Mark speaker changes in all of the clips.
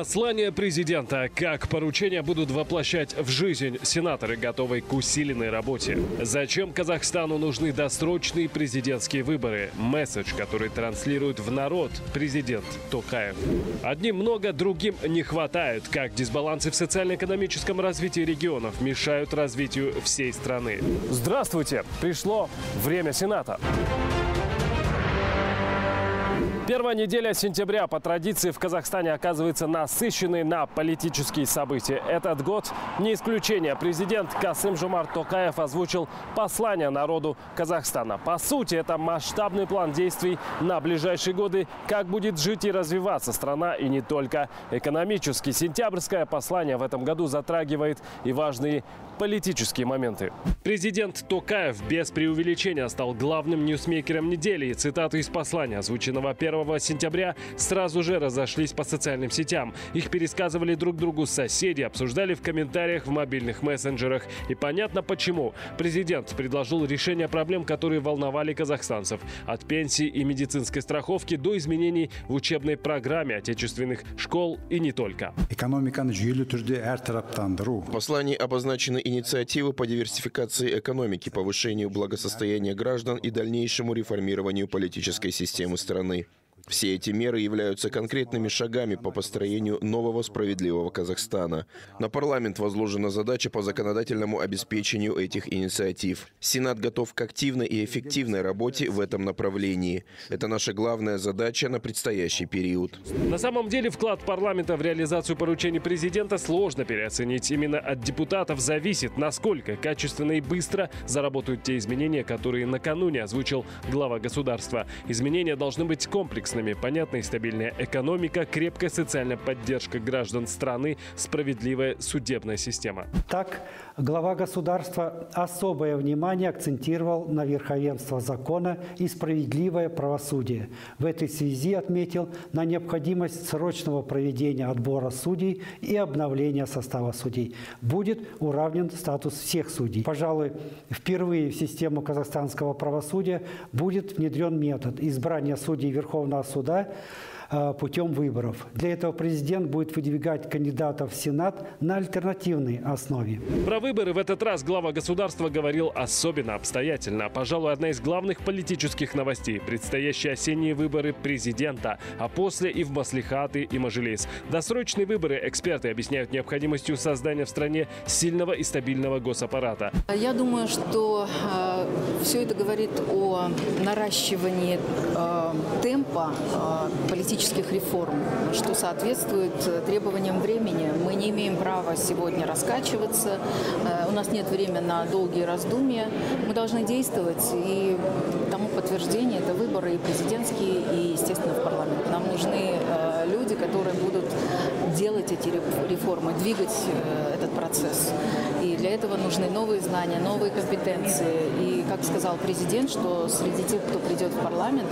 Speaker 1: Послание президента. Как поручения будут воплощать в жизнь сенаторы, готовые к усиленной работе. Зачем Казахстану нужны досрочные президентские выборы? Месседж, который транслирует в народ президент Токаев. Одним много, другим не хватает. Как дисбалансы в социально-экономическом развитии регионов мешают развитию всей страны. Здравствуйте! Пришло время Сената. Первая неделя сентября по традиции в Казахстане оказывается насыщенной на политические события. Этот год не исключение. Президент Касым Жумар Токаев озвучил послание народу Казахстана. По сути, это масштабный план действий на ближайшие годы, как будет жить и развиваться страна, и не только экономически. Сентябрьское послание в этом году затрагивает и важные политические моменты. Президент Токаев без преувеличения стал главным ньюсмейкером недели. Цитаты из послания, озвученного 1 сентября, сразу же разошлись по социальным сетям. Их пересказывали друг другу соседи, обсуждали в комментариях в мобильных мессенджерах. И понятно почему. Президент предложил решение проблем, которые волновали казахстанцев. От пенсии и медицинской страховки до изменений в учебной программе отечественных школ и не только.
Speaker 2: В послании обозначены инициативы по диверсификации экономики, повышению благосостояния граждан и дальнейшему реформированию политической системы страны. Все эти меры являются конкретными шагами по построению нового справедливого Казахстана. На парламент возложена задача по законодательному обеспечению этих инициатив. Сенат готов к активной и эффективной работе в этом направлении. Это наша главная задача на предстоящий период.
Speaker 1: На самом деле вклад парламента в реализацию поручений президента сложно переоценить. Именно от депутатов зависит, насколько качественно и быстро заработают те изменения, которые накануне озвучил глава государства. Изменения должны быть комплексными комплексными. Понятная и стабильная экономика, крепкая социальная поддержка граждан страны, справедливая судебная система.
Speaker 3: Так, глава государства особое внимание акцентировал на верховенство закона и справедливое правосудие. В этой связи отметил на необходимость срочного проведения отбора судей и обновления состава судей. Будет уравнен статус всех судей. Пожалуй, впервые в систему казахстанского правосудия будет внедрен метод избрания судей Верховного суда путем выборов. Для этого президент будет выдвигать кандидатов в Сенат на альтернативной основе.
Speaker 1: Про выборы в этот раз глава государства говорил особенно обстоятельно. Пожалуй, одна из главных политических новостей – предстоящие осенние выборы президента, а после и в Маслихаты и Мажилис. Досрочные выборы эксперты объясняют необходимостью создания в стране сильного и стабильного госаппарата.
Speaker 4: Я думаю, что э, все это говорит о наращивании э, темпа э, политического политических реформ, что соответствует э, требованиям времени. Мы не имеем права сегодня раскачиваться, э, у нас нет времени на долгие раздумья. Мы должны действовать, и тому подтверждение – это выборы и президентские, и, естественно, в парламент. Нам нужны э, люди, которые будут делать эти реформы, двигать этот процесс. И для этого нужны новые знания, новые компетенции. И, как сказал президент, что среди тех, кто придет в парламент,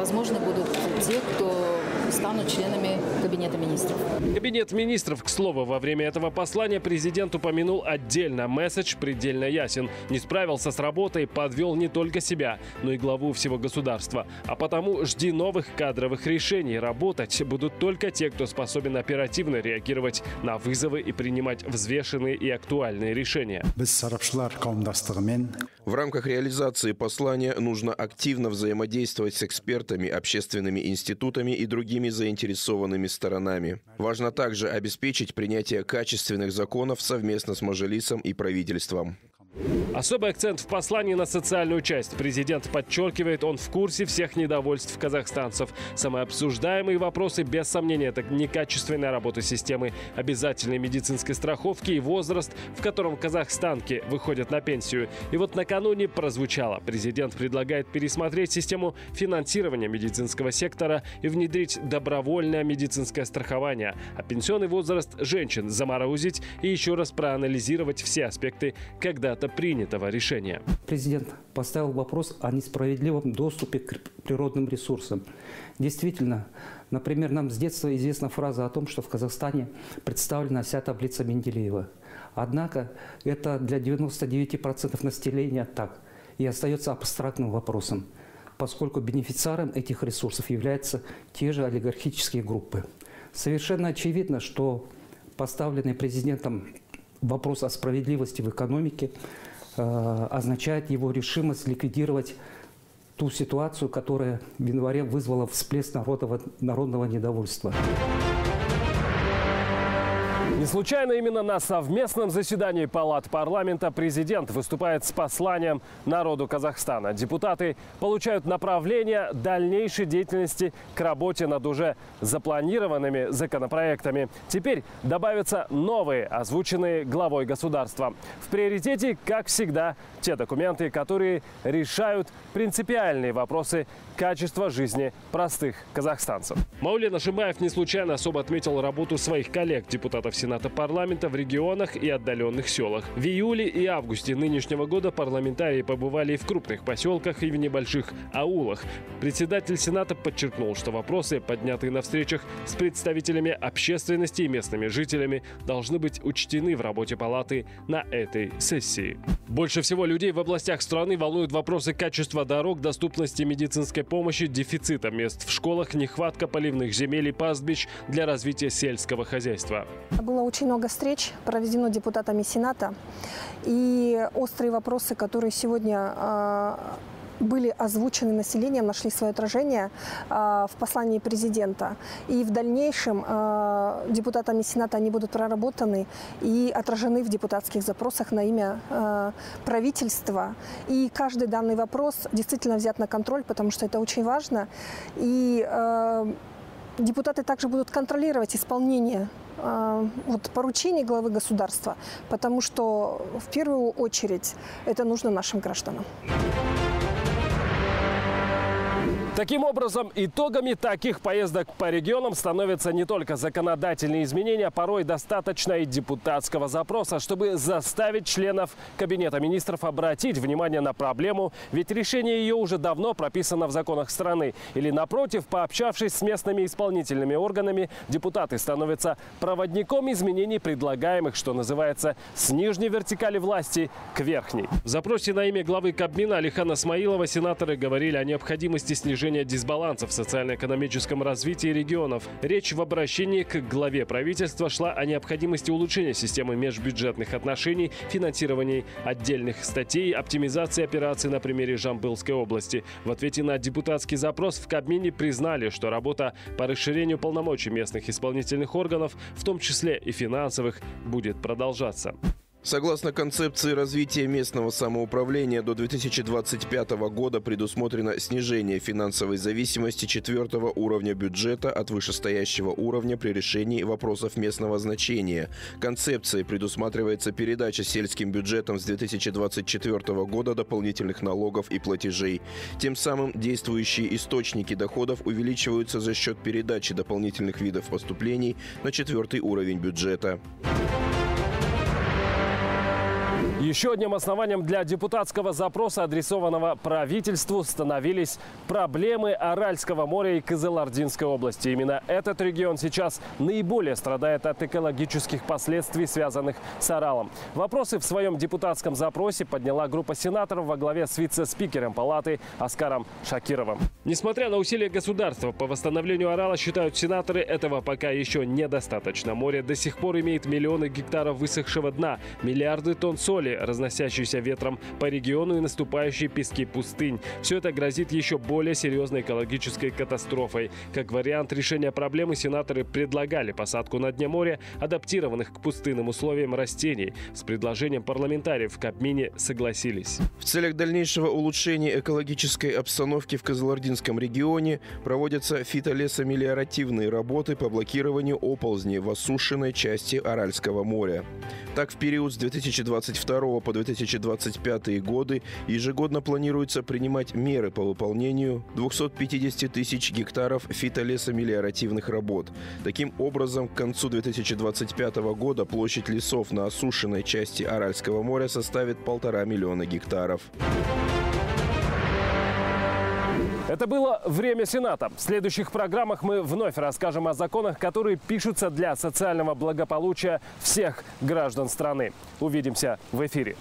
Speaker 4: возможно, будут те, кто станут членами Кабинета министров.
Speaker 1: Кабинет министров, к слову, во время этого послания президент упомянул отдельно. Месседж предельно ясен. Не справился с работой, подвел не только себя, но и главу всего государства. А потому жди новых кадровых решений. Работать будут только те, кто способен оперативно реагировать на вызовы и принимать взвешенные и актуальные решения.
Speaker 2: В рамках реализации послания нужно активно взаимодействовать с экспертами, общественными институтами и другими заинтересованными сторонами. Важно также обеспечить принятие качественных законов совместно с Мажилисом и правительством.
Speaker 1: Особый акцент в послании на социальную часть. Президент подчеркивает, он в курсе всех недовольств казахстанцев. Самые обсуждаемые вопросы, без сомнения, это некачественная работа системы обязательной медицинской страховки и возраст, в котором казахстанки выходят на пенсию. И вот накануне прозвучало. Президент предлагает пересмотреть систему финансирования медицинского сектора и внедрить добровольное медицинское страхование, а пенсионный возраст женщин заморозить и еще раз проанализировать все аспекты когда-то принятого решения.
Speaker 5: Президент поставил вопрос о несправедливом доступе к природным ресурсам. Действительно, например, нам с детства известна фраза о том, что в Казахстане представлена вся таблица Менделеева. Однако это для 99% населения так и остается абстрактным вопросом, поскольку бенефициаром этих ресурсов являются те же олигархические группы. Совершенно очевидно, что поставленный президентом вопрос о справедливости в экономике э, означает его решимость ликвидировать ту ситуацию, которая в январе вызвала всплеск народного, народного недовольства.
Speaker 1: Не случайно именно на совместном заседании палат парламента президент выступает с посланием народу Казахстана. Депутаты получают направление дальнейшей деятельности к работе над уже запланированными законопроектами. Теперь добавятся новые, озвученные главой государства. В приоритете, как всегда, те документы, которые решают принципиальные вопросы качества жизни простых казахстанцев. Маулен Ашимбаев не случайно особо отметил работу своих коллег, депутатов Сената парламента в регионах и отдаленных селах. В июле и августе нынешнего года парламентарии побывали и в крупных поселках, и в небольших аулах. Председатель Сената подчеркнул, что вопросы, поднятые на встречах с представителями общественности и местными жителями, должны быть учтены в работе палаты на этой сессии. Больше всего людей в областях страны волнуют вопросы качества дорог, доступности медицинской помощи, дефицита мест в школах, нехватка поливных земель и пастбищ для развития сельского хозяйства.
Speaker 6: Было очень много встреч, проведено депутатами Сената. И острые вопросы, которые сегодня а, были озвучены населением, нашли свое отражение а, в послании президента. И в дальнейшем а, депутатами Сената они будут проработаны и отражены в депутатских запросах на имя правительства. И каждый данный вопрос действительно взят на контроль, потому что это очень важно. И депутаты также будут контролировать исполнение вот, поручений главы государства, потому что в первую очередь это нужно нашим гражданам.
Speaker 1: Таким образом, итогами таких поездок по регионам становятся не только законодательные изменения, а порой достаточно и депутатского запроса, чтобы заставить членов Кабинета министров обратить внимание на проблему, ведь решение ее уже давно прописано в законах страны. Или напротив, пообщавшись с местными исполнительными органами, депутаты становятся проводником изменений, предлагаемых, что называется, с нижней вертикали власти к верхней. В запросе на имя главы Кабмина Алихана Смаилова сенаторы говорили о необходимости снижения снижения дисбаланса в социально-экономическом развитии регионов. Речь в обращении к главе правительства шла о необходимости улучшения системы межбюджетных отношений, финансировании отдельных статей, оптимизации операций на примере Жамбылской области. В ответе на депутатский запрос в Кабмине признали, что работа по расширению полномочий местных исполнительных органов, в том числе и финансовых, будет продолжаться.
Speaker 2: Согласно концепции развития местного самоуправления, до 2025 года предусмотрено снижение финансовой зависимости четвертого уровня бюджета от вышестоящего уровня при решении вопросов местного значения. Концепцией предусматривается передача сельским бюджетам с 2024 года дополнительных налогов и платежей. Тем самым действующие источники доходов увеличиваются за счет передачи дополнительных видов поступлений на четвертый уровень бюджета.
Speaker 1: Еще одним основанием для депутатского запроса, адресованного правительству, становились проблемы Аральского моря и Кызылординской области. Именно этот регион сейчас наиболее страдает от экологических последствий, связанных с Аралом. Вопросы в своем депутатском запросе подняла группа сенаторов во главе с вице-спикером палаты Оскаром Шакировым. Несмотря на усилия государства по восстановлению Арала, считают сенаторы, этого пока еще недостаточно. Море до сих пор имеет миллионы гектаров высохшего дна, миллиарды тонн соли, разносящиеся ветром по региону и наступающие пески пустынь. Все это грозит еще более серьезной экологической катастрофой. Как вариант решения проблемы сенаторы предлагали посадку на дне моря адаптированных к пустынным условиям растений. С предложением парламентариев в Кабмине согласились.
Speaker 2: В целях дальнейшего улучшения экологической обстановки в Козлординском регионе проводятся фитолесомелиоративные работы по блокированию оползней в осушенной части Аральского моря. Так, в период с 2022 2022 по 2025 годы ежегодно планируется принимать меры по выполнению 250 тысяч гектаров фитолесомелиоративных работ. Таким образом, к концу 2025 года площадь лесов на осушенной части Аральского моря составит полтора миллиона гектаров.
Speaker 1: Это было «Время Сената». В следующих программах мы вновь расскажем о законах, которые пишутся для социального благополучия всех граждан страны. Увидимся в эфире.